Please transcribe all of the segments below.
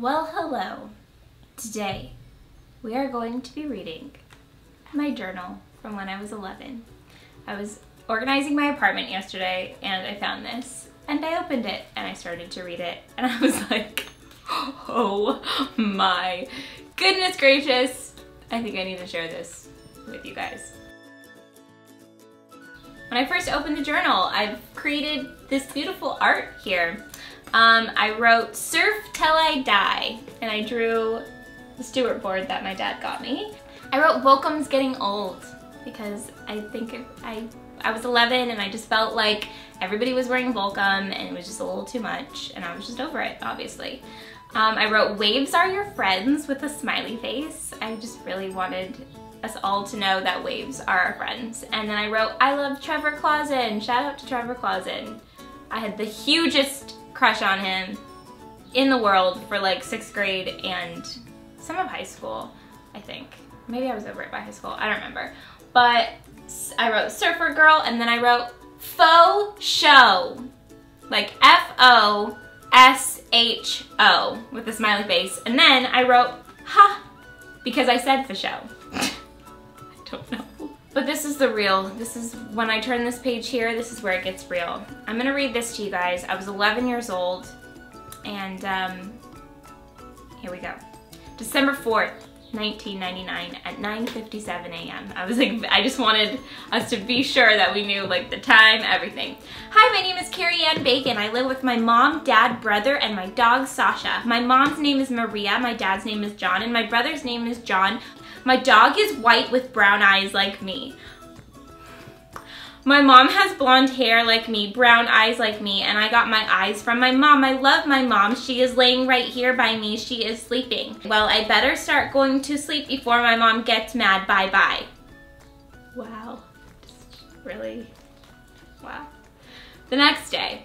Well, hello. Today, we are going to be reading my journal from when I was 11. I was organizing my apartment yesterday and I found this and I opened it and I started to read it and I was like, oh my goodness gracious. I think I need to share this with you guys. When I first opened the journal, I've created this beautiful art here. Um, I wrote surf till I die and I drew the Stewart board that my dad got me. I wrote Volcom's getting old because I think I I was 11 and I just felt like everybody was wearing Volcom and it was just a little too much and I was just over it, obviously. Um, I wrote waves are your friends with a smiley face. I just really wanted us all to know that waves are our friends. And then I wrote, I love Trevor Clausen. Shout out to Trevor Clausen. I had the hugest crush on him in the world for like sixth grade and some of high school, I think. Maybe I was over it by high school, I don't remember. But I wrote Surfer Girl and then I wrote Faux Show. Like F-O-S-H-O with a smiley face. And then I wrote Ha because I said for show. I don't know. But this is the real. This is when I turn this page here, this is where it gets real. I'm gonna read this to you guys. I was 11 years old and um, here we go. December 4th, 1999 at 9.57 a.m. I was like, I just wanted us to be sure that we knew like the time, everything. Hi, my name is Carrie Ann Bacon. I live with my mom, dad, brother, and my dog, Sasha. My mom's name is Maria, my dad's name is John, and my brother's name is John. My dog is white with brown eyes like me. My mom has blonde hair like me, brown eyes like me, and I got my eyes from my mom. I love my mom. She is laying right here by me. She is sleeping. Well, I better start going to sleep before my mom gets mad. Bye-bye. Wow. Just really, wow. The next day.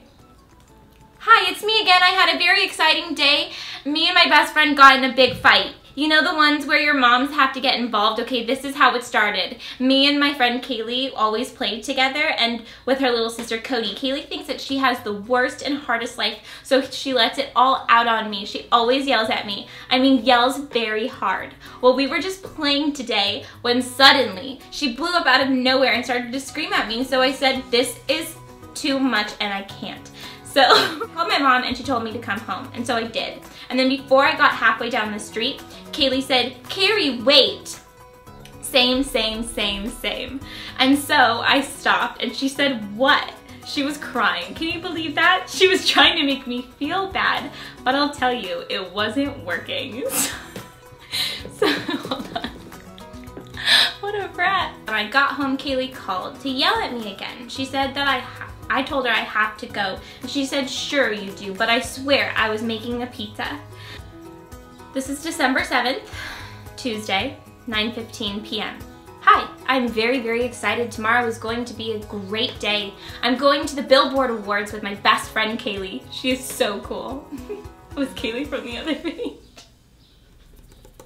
Hi, it's me again. I had a very exciting day. Me and my best friend got in a big fight. You know the ones where your moms have to get involved? Okay, this is how it started. Me and my friend Kaylee always played together and with her little sister Cody. Kaylee thinks that she has the worst and hardest life, so she lets it all out on me. She always yells at me. I mean, yells very hard. Well, we were just playing today when suddenly she blew up out of nowhere and started to scream at me. So I said, this is too much and I can't. So I called my mom and she told me to come home. And so I did. And then before I got halfway down the street, Kaylee said, Carrie, wait. Same, same, same, same. And so I stopped and she said, what? She was crying. Can you believe that? She was trying to make me feel bad, but I'll tell you, it wasn't working. so, hold on. What a brat. When I got home, Kaylee called to yell at me again. She said that I I told her I have to go. And she said, sure you do, but I swear I was making a pizza. This is December 7th, Tuesday, 9.15 p.m. Hi, I'm very, very excited. Tomorrow is going to be a great day. I'm going to the Billboard Awards with my best friend, Kaylee. She is so cool. was Kaylee from the other page.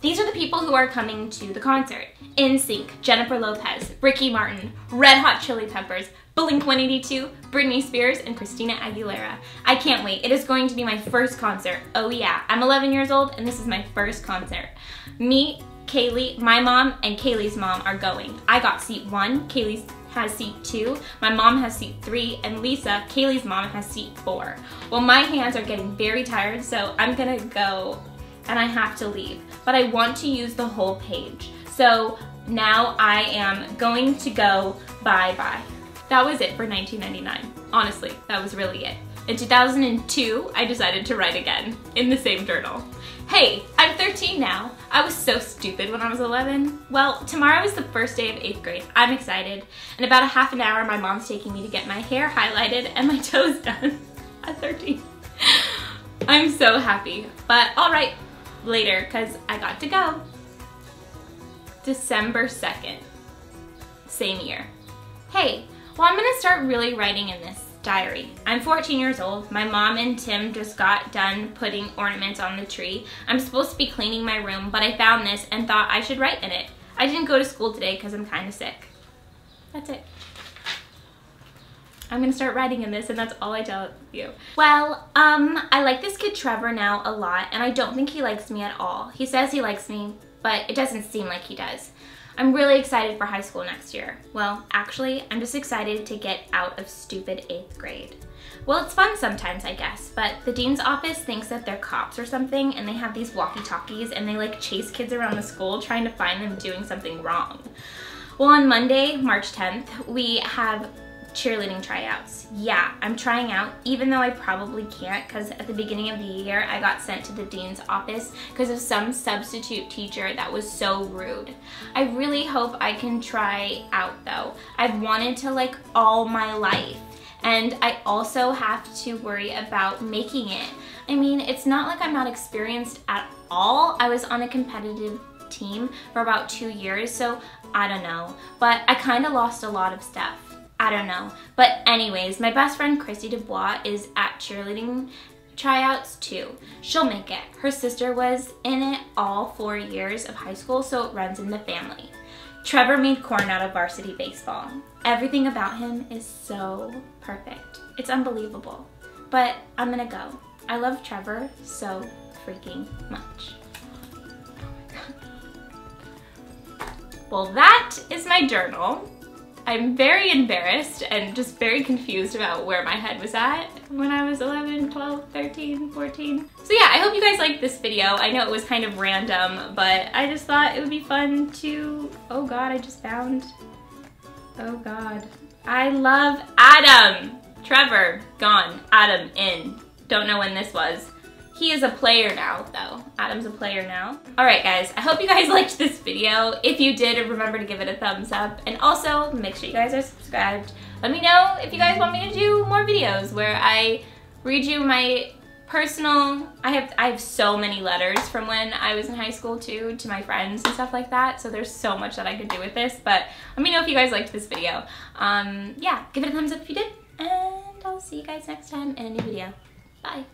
These are the people who are coming to the concert. NSYNC, Jennifer Lopez, Ricky Martin, Red Hot Chili Peppers, Blink-182, Britney Spears, and Christina Aguilera. I can't wait. It is going to be my first concert. Oh yeah. I'm 11 years old and this is my first concert. Me, Kaylee, my mom, and Kaylee's mom are going. I got seat one, Kaylee's has seat two, my mom has seat three, and Lisa, Kaylee's mom, has seat four. Well, my hands are getting very tired, so I'm gonna go and I have to leave. But I want to use the whole page. So now I am going to go bye-bye. That was it for 1999. Honestly, that was really it. In 2002, I decided to write again in the same journal. Hey, I'm 13 now. I was so stupid when I was 11. Well, tomorrow is the first day of 8th grade. I'm excited. In about a half an hour, my mom's taking me to get my hair highlighted and my toes done at 13. I'm so happy. But all right, later, because I got to go. December 2nd, same year. Start really writing in this diary. I'm 14 years old. My mom and Tim just got done putting ornaments on the tree. I'm supposed to be cleaning my room, but I found this and thought I should write in it. I didn't go to school today because I'm kind of sick. That's it. I'm gonna start writing in this and that's all I tell you. Well, um, I like this kid Trevor now a lot and I don't think he likes me at all. He says he likes me, but it doesn't seem like he does. I'm really excited for high school next year. Well, actually, I'm just excited to get out of stupid eighth grade. Well, it's fun sometimes, I guess, but the dean's office thinks that they're cops or something and they have these walkie-talkies and they like chase kids around the school trying to find them doing something wrong. Well, on Monday, March 10th, we have cheerleading tryouts. Yeah, I'm trying out, even though I probably can't because at the beginning of the year, I got sent to the dean's office because of some substitute teacher that was so rude. I really hope I can try out though. I've wanted to like all my life. And I also have to worry about making it. I mean, it's not like I'm not experienced at all. I was on a competitive team for about two years, so I don't know. But I kind of lost a lot of stuff. I don't know. But anyways, my best friend Christy Dubois is at cheerleading tryouts too. She'll make it. Her sister was in it all four years of high school, so it runs in the family. Trevor made corn out of varsity baseball. Everything about him is so perfect. It's unbelievable. But I'm gonna go. I love Trevor so freaking much. Oh well, that is my journal. I'm very embarrassed and just very confused about where my head was at when I was 11, 12, 13, 14. So yeah, I hope you guys liked this video. I know it was kind of random, but I just thought it would be fun to, oh God, I just found, oh God. I love Adam. Trevor, gone. Adam, in. Don't know when this was. He is a player now, though. Adam's a player now. All right, guys, I hope you guys liked this video. If you did, remember to give it a thumbs up. And also, make sure you guys are subscribed. Let me know if you guys want me to do more videos where I read you my personal I have I have so many letters from when I was in high school too to my friends and stuff like that so there's so much that I could do with this but let me know if you guys liked this video um yeah give it a thumbs up if you did and I'll see you guys next time in a new video bye